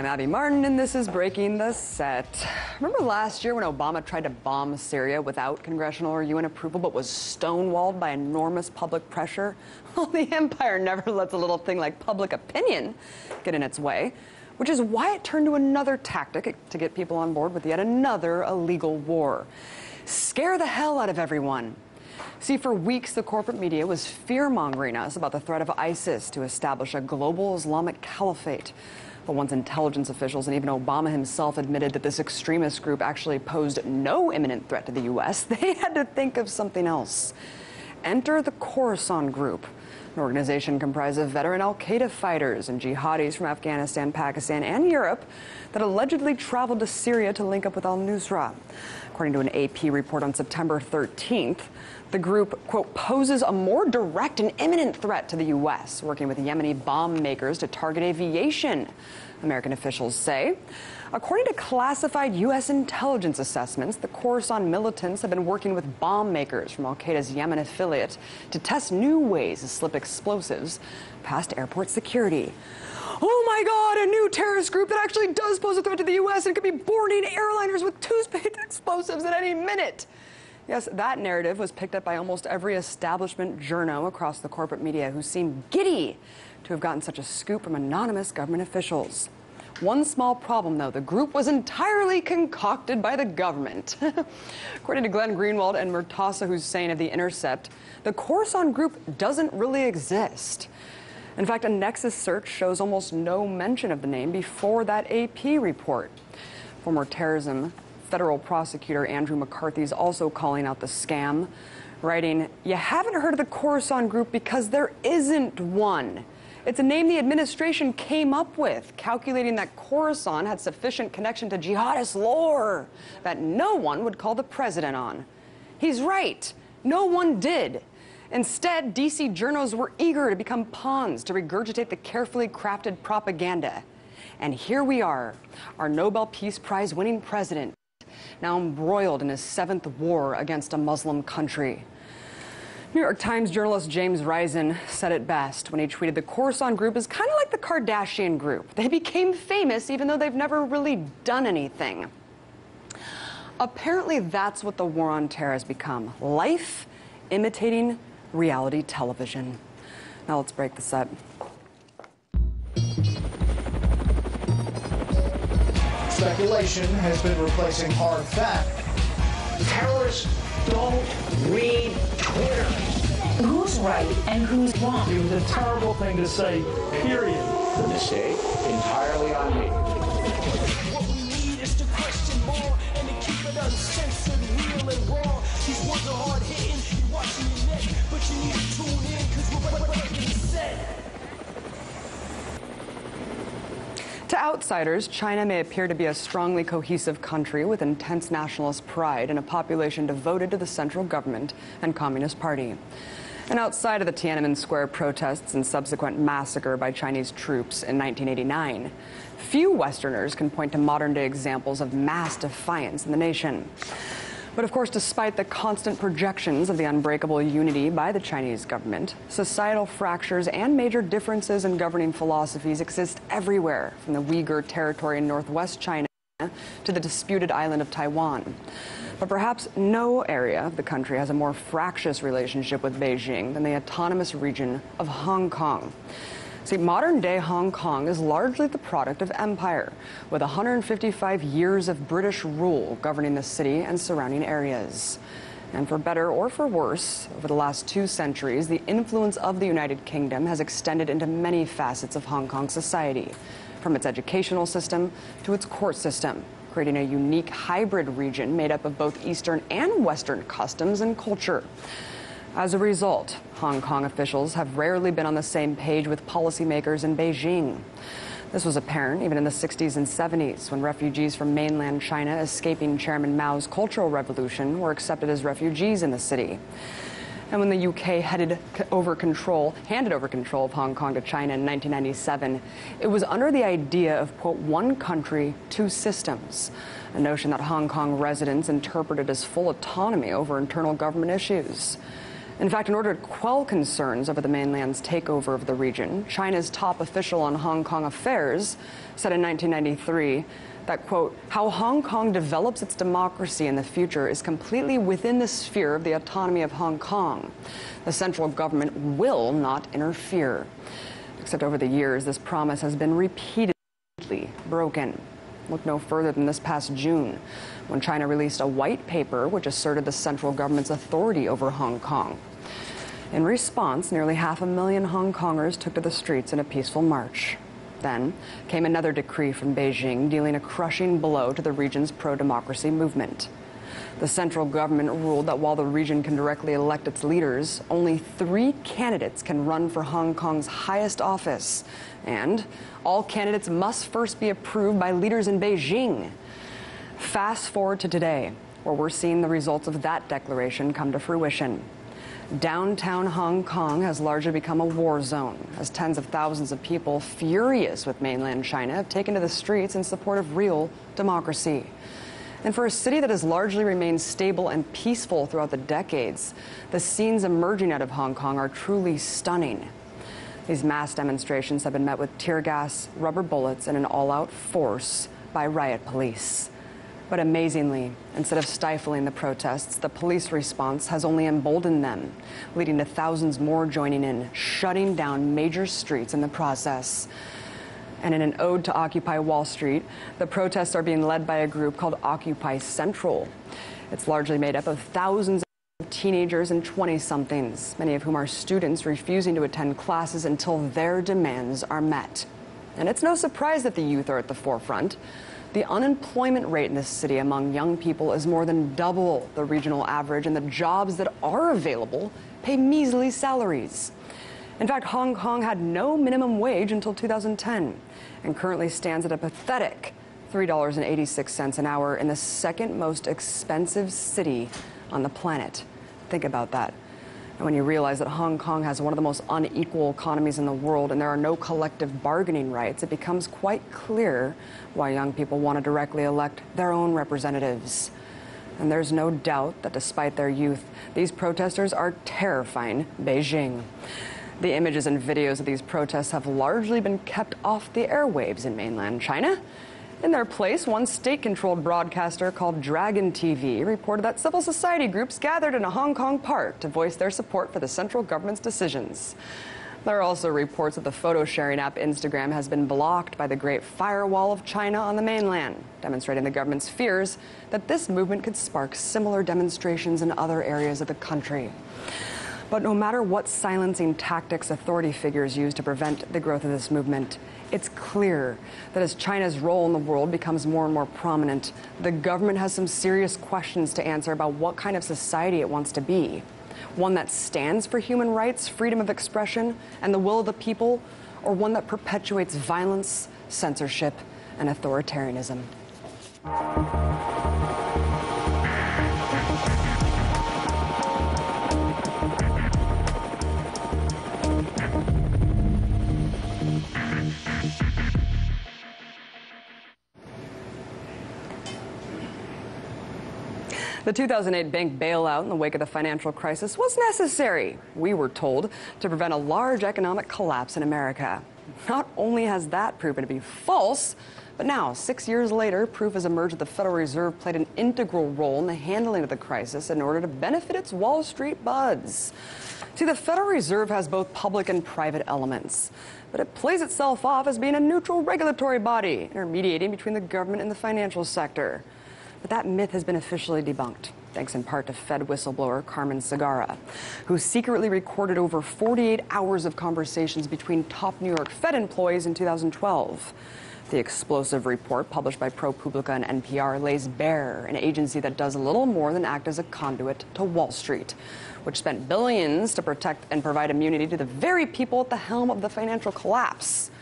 I'm Abby Martin, and this is Breaking the Set. Remember last year when Obama tried to bomb Syria without congressional or UN approval, but was stonewalled by enormous public pressure? Well, the empire never lets a little thing like public opinion get in its way, which is why it turned to another tactic to get people on board with yet another illegal war. Scare the hell out of everyone. See, for weeks, the corporate media was fear mongering us about the threat of ISIS to establish a global Islamic caliphate. Once intelligence officials and even Obama himself admitted that this extremist group actually posed no imminent threat to the U.S., they had to think of something else. Enter the Khorasan Group, an organization comprised of veteran Al Qaeda fighters and jihadis from Afghanistan, Pakistan, and Europe that allegedly traveled to Syria to link up with al Nusra. According to an AP report on September 13th, the group, quote, poses a more direct and imminent threat to the U.S., working with Yemeni bomb makers to target aviation, American officials say. According to classified U.S. intelligence assessments, the Khorasan militants have been working with bomb makers from Al Qaeda's Yemen affiliate to test new ways to slip explosives past airport security. Oh my God, a new terrorist group that actually does pose a threat to the U.S. and could be boarding airliners with toothpaste explosives at any minute. Yes, that narrative was picked up by almost every establishment journo across the corporate media who seemed giddy to have gotten such a scoop from anonymous government officials. One small problem, though, the group was entirely concocted by the government. According to Glenn Greenwald and Murtaza Hussain of The Intercept, the Khorasan group doesn't really exist. In fact, a Nexis search shows almost no mention of the name before that AP report. Former terrorism federal prosecutor Andrew McCarthy is also calling out the scam, writing, You haven't heard of the Khorasan Group because there isn't one. It's a name the administration came up with, calculating that Khorasan had sufficient connection to jihadist lore that no one would call the president on. He's right. No one did. Instead, DC journos were eager to become pawns to regurgitate the carefully crafted propaganda. And here we are, our Nobel Peace Prize winning president now embroiled in his seventh war against a Muslim country. New York Times journalist James Risen said it best when he tweeted the Khorasan group is kind of like the Kardashian group. They became famous even though they've never really done anything. Apparently, that's what the war on terror has become life imitating reality television. Now let's break the set. Speculation has been replacing hard fact. Terrorists don't read. Who's right and who's wrong? It was a terrible thing to say, period. The mistake entirely on me. What we need is to question more and to keep it uncensored, real and raw. These words are hard hitting, you're watching your neck, but you need to tune in because we're breaking the set. To outsiders, China may appear to be a strongly cohesive country with intense nationalist pride and a population devoted to the central government and Communist Party. And outside of the Tiananmen Square protests and subsequent massacre by Chinese troops in 1989, few Westerners can point to modern day examples of mass defiance in the nation. But of course, despite the constant projections of the unbreakable unity by the Chinese government, societal fractures and major differences in governing philosophies exist everywhere, from the Uyghur territory in northwest China to the disputed island of Taiwan. But perhaps no area of the country has a more fractious relationship with Beijing than the autonomous region of Hong Kong. See, modern day Hong Kong is largely the product of empire, with 155 years of British rule governing the city and surrounding areas. And for better or for worse, over the last two centuries, the influence of the United Kingdom has extended into many facets of Hong Kong society, from its educational system to its court system, creating a unique hybrid region made up of both Eastern and Western customs and culture. As a result, Hong Kong officials have rarely been on the same page with policymakers in Beijing. This was apparent even in the 60s and 70s when refugees from mainland China escaping Chairman Mao's Cultural Revolution were accepted as refugees in the city. And when the UK headed over control, handed over control of Hong Kong to China in 1997, it was under the idea of, quote, one country, two systems, a notion that Hong Kong residents interpreted as full autonomy over internal government issues. In fact, in order to quell concerns over the mainland's takeover of the region, China's top official on Hong Kong affairs said in 1993 that, quote, how Hong Kong develops its democracy in the future is completely within the sphere of the autonomy of Hong Kong. The central government will not interfere. Except over the years, this promise has been repeatedly broken. Look no further than this past June, when China released a white paper which asserted the central government's authority over Hong Kong. In response, nearly half a million Hong Kongers took to the streets in a peaceful march. Then came another decree from Beijing dealing a crushing blow to the region's pro democracy movement. The central government ruled that while the region can directly elect its leaders, only three candidates can run for Hong Kong's highest office. And all candidates must first be approved by leaders in Beijing. Fast forward to today, where we're seeing the results of that declaration come to fruition. Downtown Hong Kong has largely become a war zone as tens of thousands of people, furious with mainland China, have taken to the streets in support of real democracy. And for a city that has largely remained stable and peaceful throughout the decades, the scenes emerging out of Hong Kong are truly stunning. These mass demonstrations have been met with tear gas, rubber bullets, and an all out force by riot police. But amazingly, instead of stifling the protests, the police response has only emboldened them, leading to thousands more joining in, shutting down major streets in the process. And in an ode to Occupy Wall Street, the protests are being led by a group called Occupy Central. It's largely made up of thousands of teenagers and 20 somethings, many of whom are students refusing to attend classes until their demands are met. And it's no surprise that the youth are at the forefront. The unemployment rate in this city among young people is more than double the regional average, and the jobs that are available pay measly salaries. In fact, Hong Kong had no minimum wage until 2010 and currently stands at a pathetic $3.86 an hour in the second most expensive city on the planet. Think about that. And when you realize that Hong Kong has one of the most unequal economies in the world and there are no collective bargaining rights, it becomes quite clear why young people want to directly elect their own representatives. And there's no doubt that despite their youth, these protesters are terrifying Beijing. The images and videos of these protests have largely been kept off the airwaves in mainland China. In their place, one state controlled broadcaster called Dragon TV reported that civil society groups gathered in a Hong Kong park to voice their support for the central government's decisions. There are also reports that the photo sharing app Instagram has been blocked by the Great Firewall of China on the mainland, demonstrating the government's fears that this movement could spark similar demonstrations in other areas of the country. But no matter what silencing tactics authority figures use to prevent the growth of this movement, it's clear that as China's role in the world becomes more and more prominent, the government has some serious questions to answer about what kind of society it wants to be. One that stands for human rights, freedom of expression, and the will of the people, or one that perpetuates violence, censorship, and authoritarianism. The 2008 bank bailout in the wake of the financial crisis was necessary, we were told, to prevent a large economic collapse in America. Not only has that proven to be false, but now, six years later, proof has emerged that the Federal Reserve played an integral role in the handling of the crisis in order to benefit its Wall Street buds. See, the Federal Reserve has both public and private elements, but it plays itself off as being a neutral regulatory body, intermediating between the government and the financial sector. But that myth has been officially debunked, thanks in part to Fed whistleblower Carmen Segarra, who secretly recorded over 48 hours of conversations between top New York Fed employees in 2012. The explosive report published by ProPublica and NPR lays bare an agency that does little more than act as a conduit to Wall Street, which spent billions to protect and provide immunity to the very people at the helm of the financial collapse.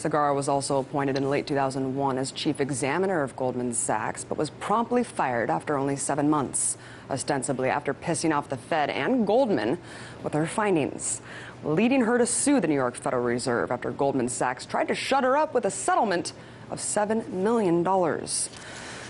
Segarra was also appointed in late 2001 as chief examiner of Goldman Sachs, but was promptly fired after only seven months, ostensibly after pissing off the Fed and Goldman with her findings, leading her to sue the New York Federal Reserve after Goldman Sachs tried to shut her up with a settlement of $7 million.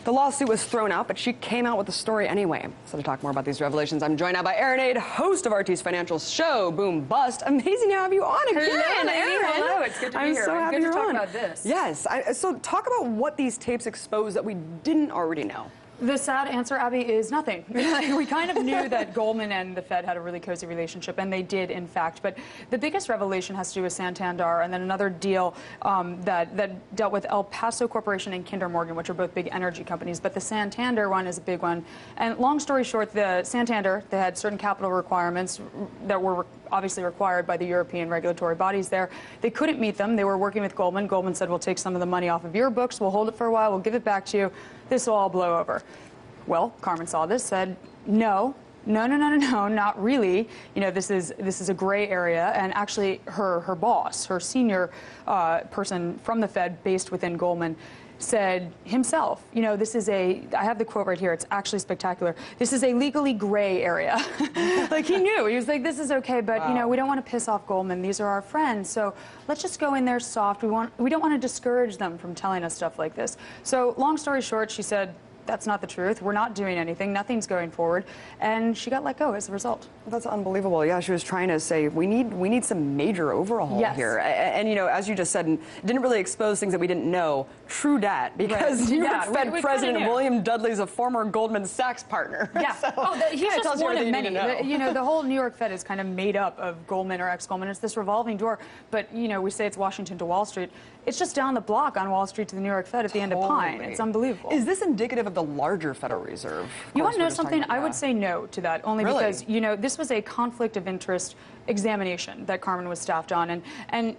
The lawsuit was thrown out, but she came out with the story anyway. So to talk more about these revelations, I'm joined now by Erin Ade, host of RT's financial show, Boom Bust. Amazing to have you on again, Hello. Erin. Hello, it's good to be I'm here. so I'm happy good to you're talk on. about this. Yes. I, so talk about what these tapes expose that we didn't already know. The sad answer, Abby, is nothing. we kind of knew that Goldman and the Fed had a really cozy relationship, and they did, in fact. But the biggest revelation has to do with Santander, and then another deal um, that that dealt with El Paso Corporation and Kinder Morgan, which are both big energy companies. But the Santander one is a big one. And long story short, the Santander they had certain capital requirements that were obviously required by the European regulatory bodies there. They couldn't meet them. They were working with Goldman. Goldman said, "We'll take some of the money off of your books. We'll hold it for a while. We'll give it back to you. This will all blow over." Well, Carmen saw this, said, no, no, no, no, no, no, not really. You know, this is this is a gray area, and actually, her her boss, her senior uh, person from the Fed, based within Goldman. Said himself, you know, this is a, I have the quote right here, it's actually spectacular. This is a legally gray area. like he knew, he was like, this is okay, but, you know, we don't want to piss off Goldman. These are our friends. So let's just go in there soft. We, want, we don't want to discourage them from telling us stuff like this. So, long story short, she said, that's not the truth. We're not doing anything. Nothing's going forward. And she got let go as a result. That's unbelievable. Yeah, she was trying to say we need we need some major overhaul Yes. here. A- And, you know, as you just said, and didn't really expose things that we didn't know. True dat, because Right. New York Yeah, Fed we kinda President. William Dudley is a former Goldman Sachs partner. Yeah. So, oh, the, he's just one of many. you to The- know. you know, the whole New York Fed is kind of made up of Goldman or ex-Goldman. It's this revolving door. But you know, we say it's Washington to Wall Street. It's just down the block on Wall Street to the New York Fed at the end of Pine. It's unbelievable. Is this indicative of the larger Federal Reserve? Of You want to know something? I would say no to that, only Really? because you know this was a conflict of interest examination that Carmen was staffed on, and and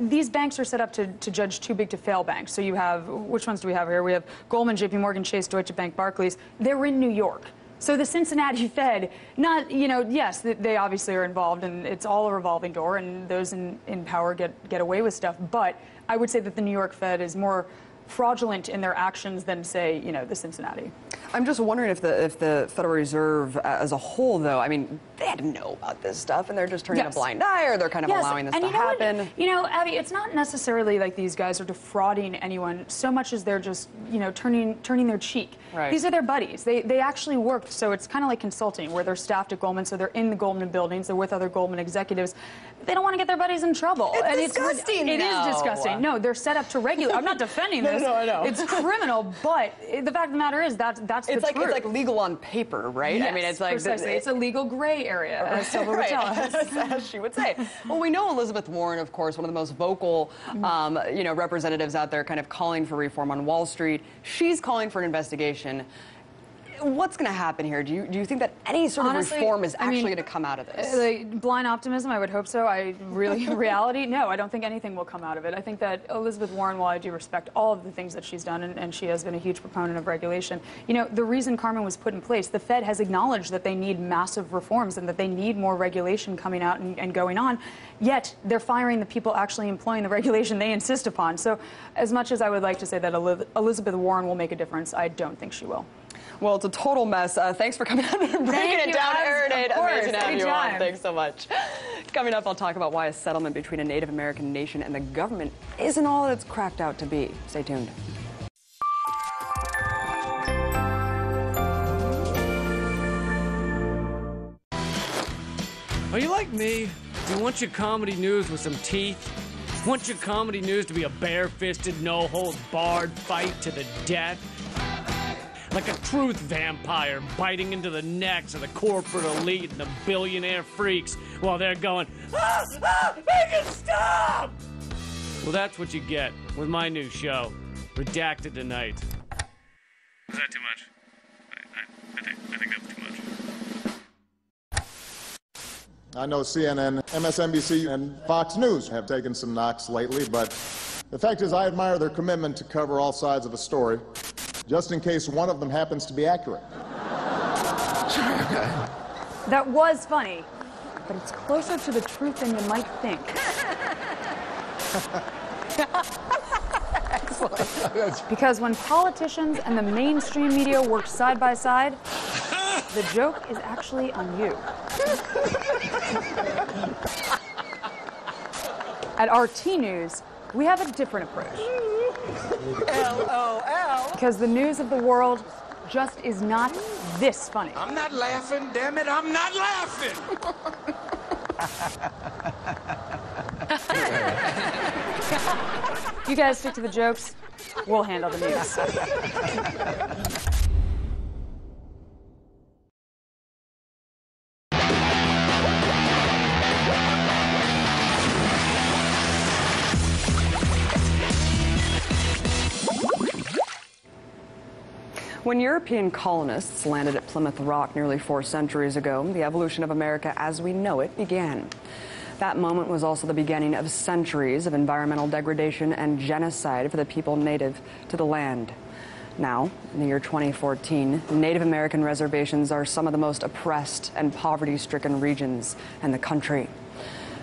these banks are set up to, to judge too big to fail banks. So you have which ones do we have here? We have Goldman, J.P. Morgan Chase, Deutsche Bank, Barclays. They're in New York. So the Cincinnati Fed, not you know, yes, they obviously are involved, and it's all a revolving door, and those in, in power get get away with stuff. But I would say that the New York Fed is more fraudulent in their actions than say you know the Cincinnati. I'm just wondering if the if the Federal Reserve uh, as a whole, though, I mean, they had to know about this stuff, and they're just turning Yes. a blind eye, or they're kind of Yes, allowing this and to you know what? happen. You know, Abby, it's not necessarily like these guys are defrauding anyone so much as they're just, you know, turning turning their cheek. Right. These are their buddies. They they actually work, so it's kind of like consulting, where they're staffed at Goldman, so they're in the Goldman buildings, they're with other Goldman executives. They don't want to get their buddies in trouble. It's and disgusting, It's, it is though. disgusting. No, they're set up to regulate. I'm not defending No, this. no, no, I know. It's criminal, but the fact of the matter is that that's It's the like truth. it's like legal on paper, right? I mean, it's like precisely. it's a legal gray area, as Silva would right, tell us. as, as she would say. Well, we know Elizabeth Warren, of course, one of the most vocal, um, you know, representatives out there, kind of calling for reform on Wall Street. She's calling for an investigation. What's going to happen here? Do you do you think that any sort Honestly, of reform is I actually mean, going to come out of this? Uh, Like blind optimism, I would hope so. I really, in reality, no, I don't think anything will come out of it. I think that Elizabeth Warren, while I do respect all of the things that she's done, and, and she has been a huge proponent of regulation, you know, the reason Carmen was put in place, the Fed has acknowledged that they need massive reforms and that they need more regulation coming out and, and going on. Yet they're firing the people actually employing the regulation they insist upon. So, as much as I would like to say that Elizabeth Warren will make a difference, I don't think she will. Well, it's a total mess. Uh, thanks for coming out and breaking Thank it down, Abs. Erin Of course, Amazing to have you on. Thanks so much. Coming up, I'll talk about why a settlement between a Native American nation and the government isn't all that it's cracked out to be. Stay tuned. Are you like me? Do you want your comedy news with some teeth? Want your comedy news to be a bare-fisted, no-holds-barred fight to the death? Like a truth vampire biting into the necks of the corporate elite and the billionaire freaks while they're going, ah, ah, make it stop! Well, that's what you get with my new show, Redacted Tonight. Is that too much? I, I, I, think, I think that's too much. I know CNN, MSNBC, and Fox News have taken some knocks lately, but the fact is, I admire their commitment to cover all sides of a story, just in case one of them happens to be accurate. That was funny, but it's closer to the truth than you might think. Because when politicians and the mainstream media work side by side, the joke is actually on you. At RT News, we have a different approach. LOL. Because the news of the world just is not this funny. I'm not laughing, damn it, I'm not laughing. You guys stick to the jokes. We'll handle the news. When European colonists landed at Plymouth Rock nearly four centuries ago, the evolution of America as we know it began. That moment was also the beginning of centuries of environmental degradation and genocide for the people native to the land. Now, in the year 2014, Native American reservations are some of the most oppressed and poverty stricken regions in the country.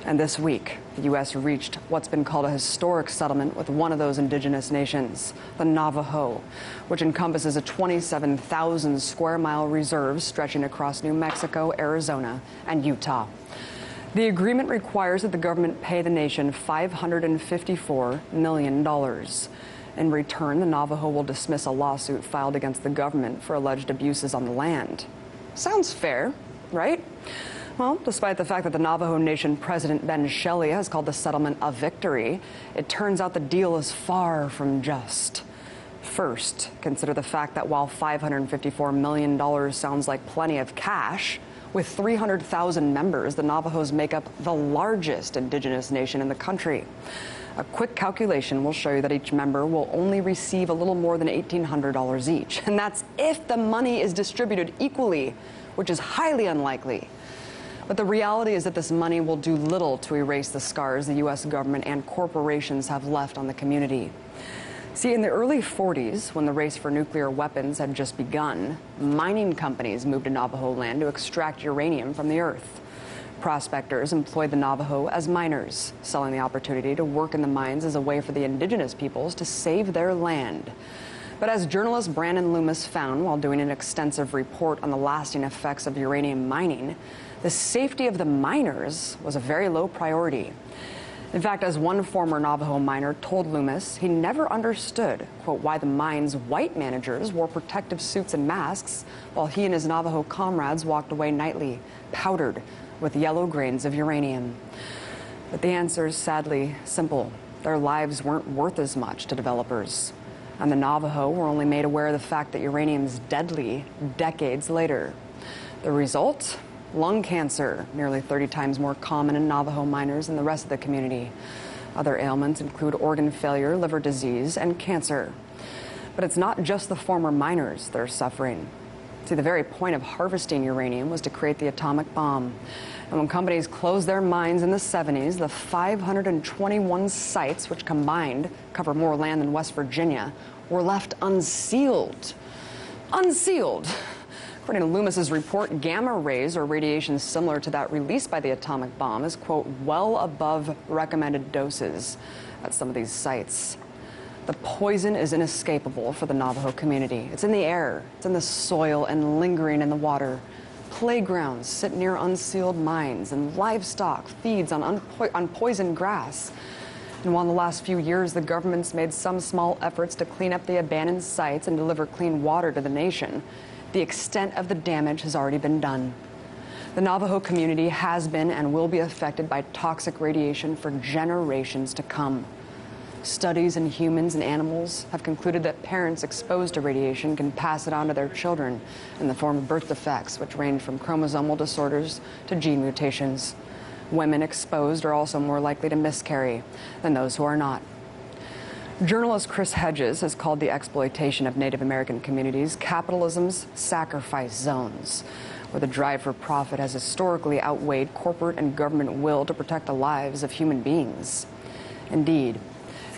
And this week, the U.S. reached what's been called a historic settlement with one of those indigenous nations, the Navajo, which encompasses a 27,000 square mile reserve stretching across New Mexico, Arizona, and Utah. The agreement requires that the government pay the nation $554 million. In return, the Navajo will dismiss a lawsuit filed against the government for alleged abuses on the land. Sounds fair, right? Well, despite the fact that the Navajo Nation President Ben Shelly has called the settlement a victory, it turns out the deal is far from just. First, consider the fact that while $554 million sounds like plenty of cash, with 300,000 members, the Navajos make up the largest indigenous nation in the country. A quick calculation will show you that each member will only receive a little more than $1,800 each. And that's if the money is distributed equally, which is highly unlikely. But the reality is that this money will do little to erase the scars the U.S. government and corporations have left on the community. See, in the early 40s, when the race for nuclear weapons had just begun, mining companies moved to Navajo land to extract uranium from the earth. Prospectors employed the Navajo as miners, selling the opportunity to work in the mines as a way for the indigenous peoples to save their land. But as journalist Brandon Loomis found while doing an extensive report on the lasting effects of uranium mining, the safety of the miners was a very low priority. In fact, as one former Navajo miner told Loomis, he never understood, quote, why the mine's white managers wore protective suits and masks while he and his Navajo comrades walked away nightly, powdered with yellow grains of uranium. But the answer is sadly simple. Their lives weren't worth as much to developers. And the Navajo were only made aware of the fact that uranium is deadly decades later. The result? Lung cancer, nearly 30 times more common in Navajo miners than the rest of the community. Other ailments include organ failure, liver disease, and cancer. But it's not just the former miners that are suffering. See, the very point of harvesting uranium was to create the atomic bomb. And when companies closed their mines in the 70s, the 521 sites, which combined cover more land than West Virginia, were left unsealed. Unsealed. According to Loomis's report, gamma rays or radiation similar to that released by the atomic bomb is, quote, well above recommended doses at some of these sites. The poison is inescapable for the Navajo community. It's in the air, it's in the soil, and lingering in the water. Playgrounds sit near unsealed mines, and livestock feeds on, unpo- on poisoned grass. And while in the last few years the government's made some small efforts to clean up the abandoned sites and deliver clean water to the nation, the extent of the damage has already been done. The Navajo community has been and will be affected by toxic radiation for generations to come. Studies in humans and animals have concluded that parents exposed to radiation can pass it on to their children in the form of birth defects, which range from chromosomal disorders to gene mutations. Women exposed are also more likely to miscarry than those who are not. Journalist Chris Hedges has called the exploitation of Native American communities capitalism's sacrifice zones, where the drive for profit has historically outweighed corporate and government will to protect the lives of human beings. Indeed,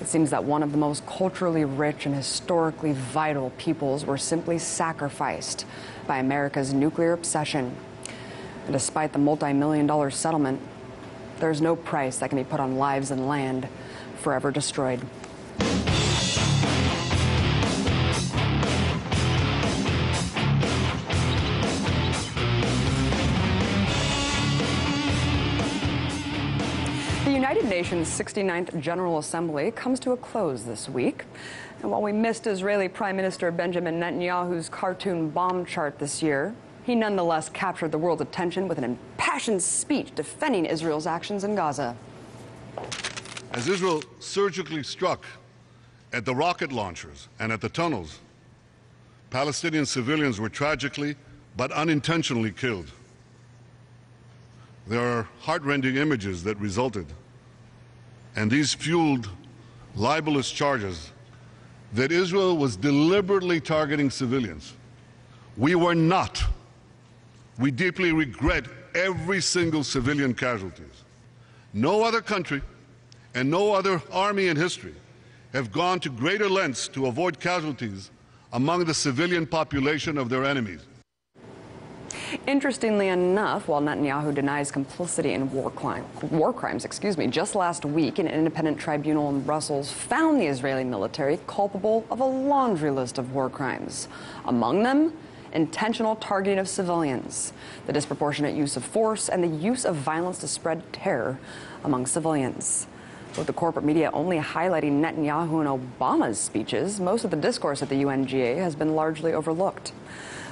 it seems that one of the most culturally rich and historically vital peoples were simply sacrificed by America's nuclear obsession. And despite the multi million dollar settlement, there's no price that can be put on lives and land forever destroyed. Nations 69th General Assembly comes to a close this week. And while we missed Israeli Prime Minister Benjamin Netanyahu's cartoon bomb chart this year, he nonetheless captured the world's attention with an impassioned speech defending Israel's actions in Gaza. As Israel surgically struck at the rocket launchers and at the tunnels, Palestinian civilians were tragically but unintentionally killed. There are heartrending images that resulted, and these fueled libelous charges that Israel was deliberately targeting civilians. We were not. We deeply regret every single civilian casualties. No other country and no other army in history have gone to greater lengths to avoid casualties among the civilian population of their enemies. Interestingly enough, while Netanyahu denies complicity in war, crime, war crimes, excuse me, just last week, an independent tribunal in Brussels found the Israeli military culpable of a laundry list of war crimes. Among them, intentional targeting of civilians, the disproportionate use of force, and the use of violence to spread terror among civilians. With the corporate media only highlighting Netanyahu and Obama's speeches, most of the discourse at the UNGA has been largely overlooked.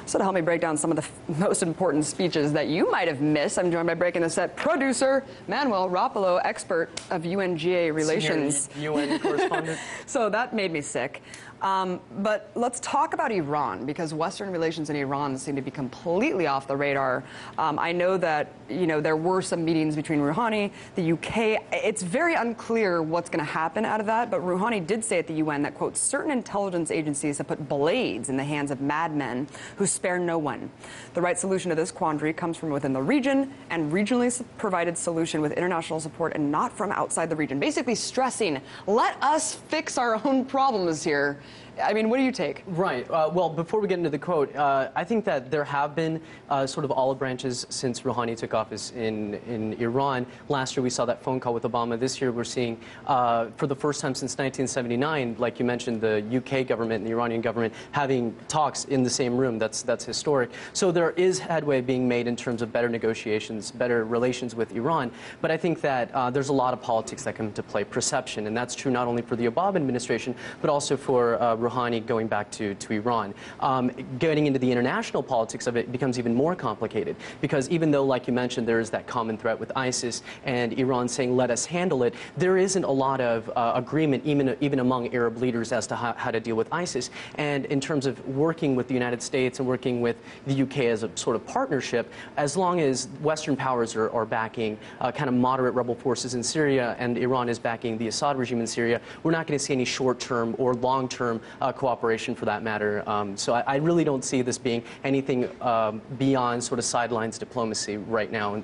So to help me break down some of the most important speeches that you might have missed, I'm joined by Breaking the Set producer Manuel Rapalo, expert of UNGA relations. Senior UN correspondent. so that made me sick. Um, but let's talk about Iran because Western relations in Iran seem to be completely off the radar. Um, I know that you know there were some meetings between Rouhani, the UK. It's very unclear what's going to happen out of that. But Rouhani did say at the UN that quote certain intelligence agencies have put blades in the hands of madmen who spare no one. The right solution to this quandary comes from within the region and regionally provided solution with international support and not from outside the region. Basically stressing, let us fix our own problems here. I mean, what do you take? Right. Uh, well, before we get into the quote, uh, I think that there have been uh, sort of olive branches since Rouhani took office in, in Iran. Last year, we saw that phone call with Obama. This year, we're seeing, uh, for the first time since 1979, like you mentioned, the UK government and the Iranian government having talks in the same room. That's, that's historic. So there is headway being made in terms of better negotiations, better relations with Iran. But I think that uh, there's a lot of politics that come into play, perception. And that's true not only for the Obama administration, but also for uh, Rouhani going back to, to Iran. Um, getting into the international politics of it becomes even more complicated because even though, like you mentioned, there is that common threat with ISIS and Iran saying, let us handle it, there isn't a lot of uh, agreement even, even among Arab leaders as to how, how to deal with ISIS. And in terms of working with the United States and working with the UK as a sort of partnership, as long as Western powers are, are backing uh, kind of moderate rebel forces in Syria and Iran is backing the Assad regime in Syria, we're not going to see any short-term or long-term uh, cooperation for that matter. Um, so I, I, really don't see this being anything um, beyond sort of sidelines diplomacy right now. In,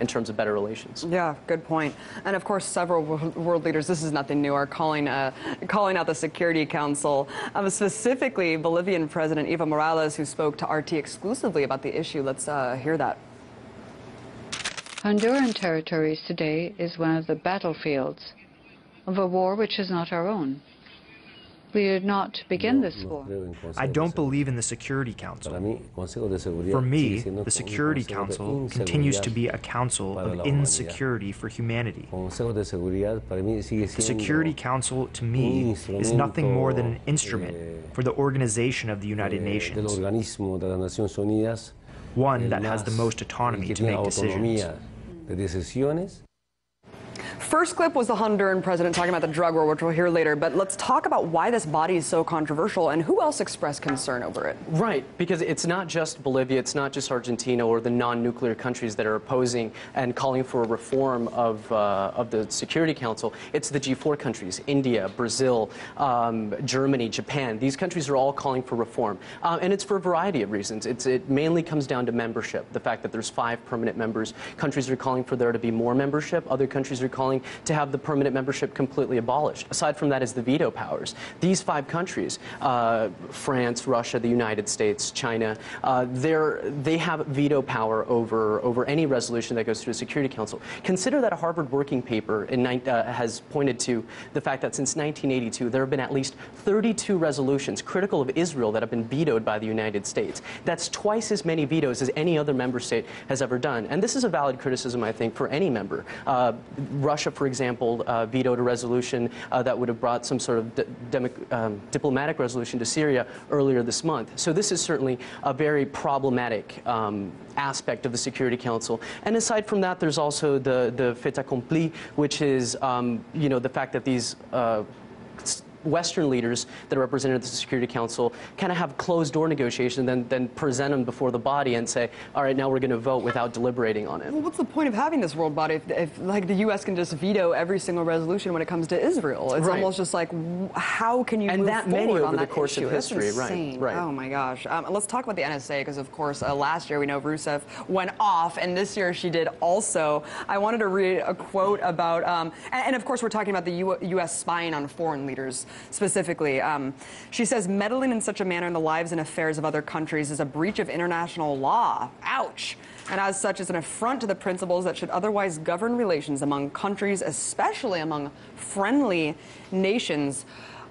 in terms of better relations. Yeah, good point. And of course, several world leaders, this is nothing new, are calling, uh, calling out the Security Council. Um, specifically, Bolivian President Evo Morales, who spoke to RT exclusively about the issue. Let's uh, hear that. Honduran territories today is one of the battlefields of a war which is not our own. We did not begin this war. I don't believe in the Security Council. For me, the Security Council continues to be a council of insecurity for humanity. The Security Council, to me, is nothing more than an instrument for the organization of the United Nations, one that has the most autonomy to make decisions. First clip was the Honduran president talking about the drug war, which we'll hear later. But let's talk about why this body is so controversial and who else expressed concern over it. Right, because it's not just Bolivia, it's not just Argentina or the non-nuclear countries that are opposing and calling for a reform of, uh, of the Security Council. It's the G4 countries, India, Brazil, um, Germany, Japan. These countries are all calling for reform. Uh, and it's for a variety of reasons. It's, it mainly comes down to membership, the fact that there's five permanent members. Countries are calling for there to be more membership. Other countries are calling to have the permanent membership completely abolished. Aside from that is the veto powers. These five countries, uh, France, Russia, the United States, China, uh, they have veto power over, over any resolution that goes through the Security Council. Consider that a Harvard working paper in, uh, has pointed to the fact that since 1982, there have been at least 32 resolutions critical of Israel that have been vetoed by the United States. That's twice as many vetoes as any other member state has ever done. And this is a valid criticism, I think, for any member. Uh, Russia Russia, for example, uh, vetoed a resolution uh, that would have brought some sort of um, diplomatic resolution to Syria earlier this month. So this is certainly a very problematic um, aspect of the Security Council. And aside from that, there's also the, the fait accompli, which is, um, you know, the fact that these uh, Western leaders that are represented at the Security Council kind of have closed door negotiations and then, then present them before the body and say, all right, now we're going to vote without deliberating on it. Well, what's the point of having this world body if, if, like, the U.S. can just veto every single resolution when it comes to Israel? It's right. almost just like, how can you and move that many over the course issue? of history, right? Right. Oh my gosh. Um, let's talk about the NSA because, of course, uh, last year we know Rousseff went off, and this year she did also. I wanted to read a quote about, um, and, and, of course, we're talking about the U- U.S. spying on foreign leaders specifically. Um, she says meddling in such a manner in the lives and affairs of other countries is a breach of international law. Ouch. And as such, is an affront to the principles that should otherwise govern relations among countries, especially among friendly nations.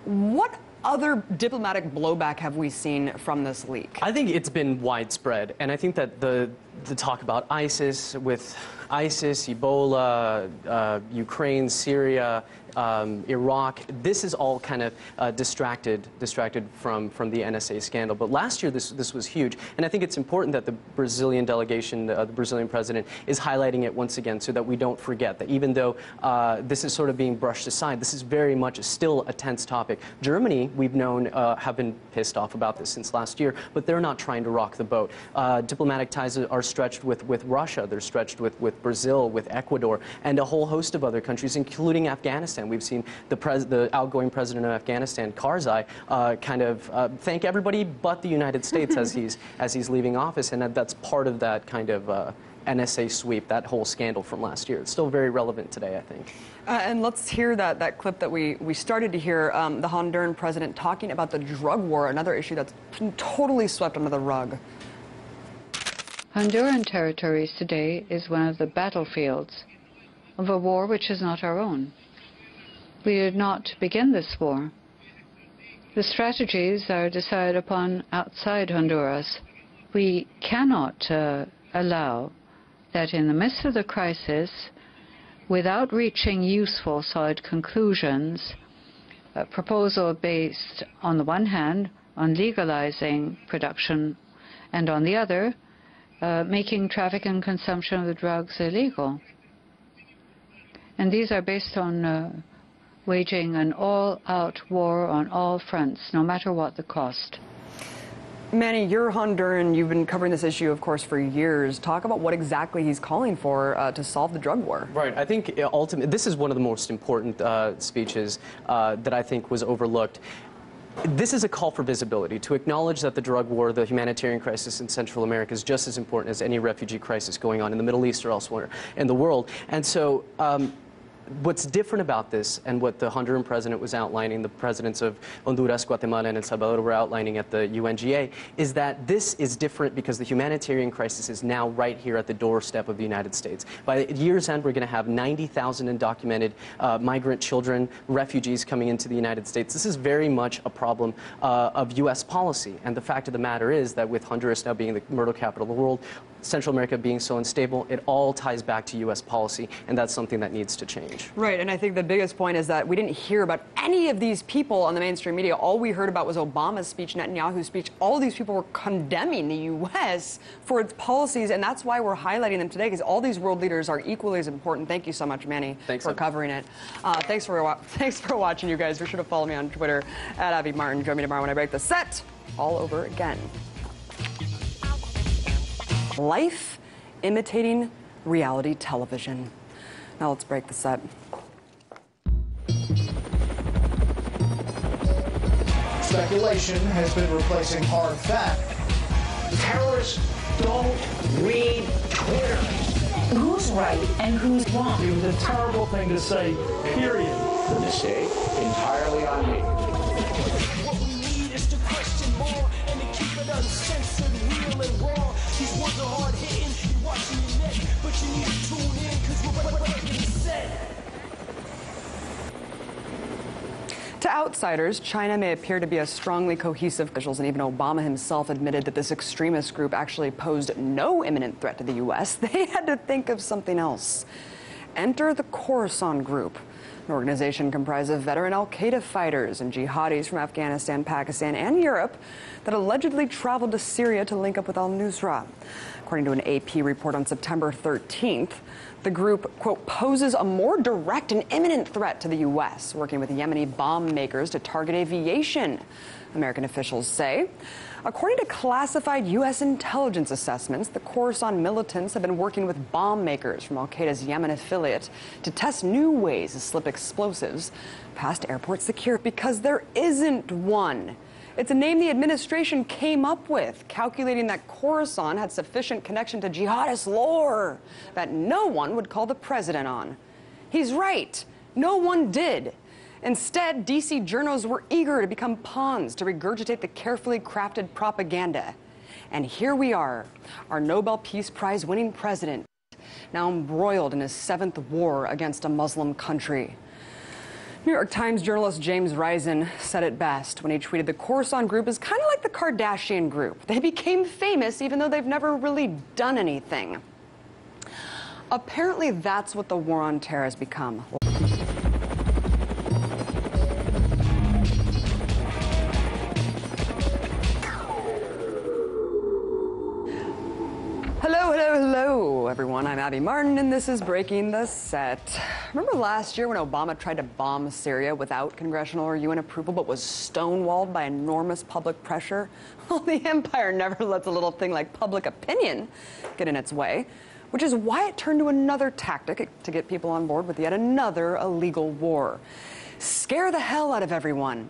What other diplomatic blowback have we seen from this leak? I think it's been widespread, and I think that the the talk about ISIS with ISIS, Ebola, uh, Ukraine, Syria, um, Iraq. This is all kind of uh, distracted, distracted from, from the NSA scandal. But last year, this, this was huge. And I think it's important that the Brazilian delegation, uh, the Brazilian president, is highlighting it once again so that we don't forget that even though uh, this is sort of being brushed aside, this is very much still a tense topic. Germany, we've known, uh, have been pissed off about this since last year, but they're not trying to rock the boat. Uh, diplomatic ties are stretched with, with Russia, they're stretched with, with Brazil, with Ecuador, and a whole host of other countries, including Afghanistan. We've seen the, pres- the outgoing president of Afghanistan, Karzai, uh, kind of uh, thank everybody but the United States as he's as he's leaving office, and that's part of that kind of. Uh, NSA sweep, that whole scandal from last year. It's still very relevant today, I think. Uh, and let's hear that, that clip that we, we started to hear um, the Honduran president talking about the drug war, another issue that's totally swept under the rug. Honduran territories today is one of the battlefields of a war which is not our own. We did not begin this war. The strategies are decided upon outside Honduras. We cannot uh, allow that in the midst of the crisis, without reaching useful, solid conclusions, a proposal based, on the one hand, on legalizing production, and on the other, uh, making traffic and consumption of the drugs illegal. And these are based on uh, waging an all-out war on all fronts, no matter what the cost. Manny, you're Honduran. You've been covering this issue, of course, for years. Talk about what exactly he's calling for uh, to solve the drug war. Right. I think uh, ultimately, this is one of the most important uh, speeches uh, that I think was overlooked. This is a call for visibility, to acknowledge that the drug war, the humanitarian crisis in Central America is just as important as any refugee crisis going on in the Middle East or elsewhere in the world. And so um, what's different about this and what the Honduran president was outlining, the presidents of Honduras, Guatemala, and El Salvador were outlining at the UNGA, is that this is different because the humanitarian crisis is now right here at the doorstep of the United States. By year's end, we're going to have 90,000 undocumented uh, migrant children, refugees coming into the United States. This is very much a problem uh, of U.S. policy. And the fact of the matter is that with Honduras now being the murder capital of the world, Central America being so unstable, it all ties back to U.S. policy, and that's something that needs to change. Right, and I think the biggest point is that we didn't hear about any of these people on the mainstream media. All we heard about was Obama's speech, Netanyahu's speech. All these people were condemning the U.S. for its policies, and that's why we're highlighting them today, because all these world leaders are equally as important. Thank you so much, Manny, thanks, for covering it. Uh, thanks for thanks for watching, you guys. Be sure to follow me on Twitter at Abby Martin. Join me tomorrow when I break the set all over again. Life imitating reality television. Now let's break the set. Speculation has been replacing hard fact. Terrorists don't read Twitter. Who's right and who's wrong? It was a terrible thing to say, period. The mistake entirely on me. What we need is to question more and to keep it uncensored, real and raw. These words are hard hitting, To outsiders, China may appear to be a strongly cohesive officials, and even Obama himself admitted that this extremist group actually posed no imminent threat to the U.S. They had to think of something else. enter the Khorasan Group, an organization comprised of veteran Al Qaeda fighters and jihadis from Afghanistan, Pakistan, and Europe that allegedly traveled to Syria to link up with al Nusra. According to an AP report on September 13th, the group, quote, poses a more direct and imminent threat to the U.S., working with Yemeni bomb makers to target aviation, American officials say. According to classified U.S. intelligence assessments, the Khorasan militants have been working with bomb makers from Al Qaeda's Yemen affiliate to test new ways to slip explosives past airport security because there isn't one. It's a name the administration came up with, calculating that Khorasan had sufficient connection to jihadist lore that no one would call the president on. He's right. No one did. Instead, DC journals were eager to become pawns to regurgitate the carefully crafted propaganda. And here we are, our Nobel Peace Prize winning president, now embroiled in his seventh war against a Muslim country. New York Times journalist James Risen said it best when he tweeted the Khorasan group is kind of like the Kardashian group. They became famous even though they've never really done anything. Apparently, that's what the war on terror has become. Abby Martin, and this is Breaking the Set. Remember last year when Obama tried to bomb Syria without congressional or UN approval, but was stonewalled by enormous public pressure? Well, the empire never lets a little thing like public opinion get in its way, which is why it turned to another tactic to get people on board with yet another illegal war. Scare the hell out of everyone.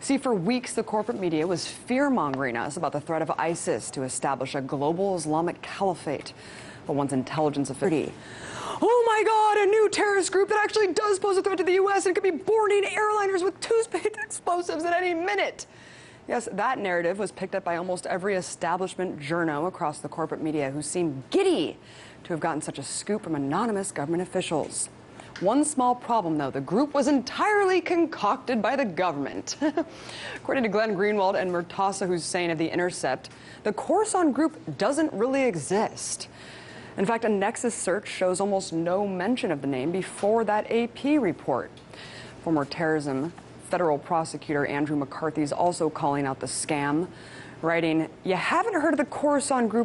See, for weeks, the corporate media was fear mongering us about the threat of ISIS to establish a global Islamic caliphate. But one's intelligence authority, oh my God, a new terrorist group that actually does pose a threat to the U.S. and could be boarding airliners with toothpaste explosives at any minute. Yes, that narrative was picked up by almost every establishment journo across the corporate media who seemed giddy to have gotten such a scoop from anonymous government officials. One small problem, though, the group was entirely concocted by the government. According to Glenn Greenwald and Murtaza Hussain of The Intercept, the Khorasan group doesn't really exist. In fact, a Nexis search shows almost no mention of the name before that AP report. Former terrorism federal prosecutor Andrew McCarthy is also calling out the scam, writing, You haven't heard of the Khorasan group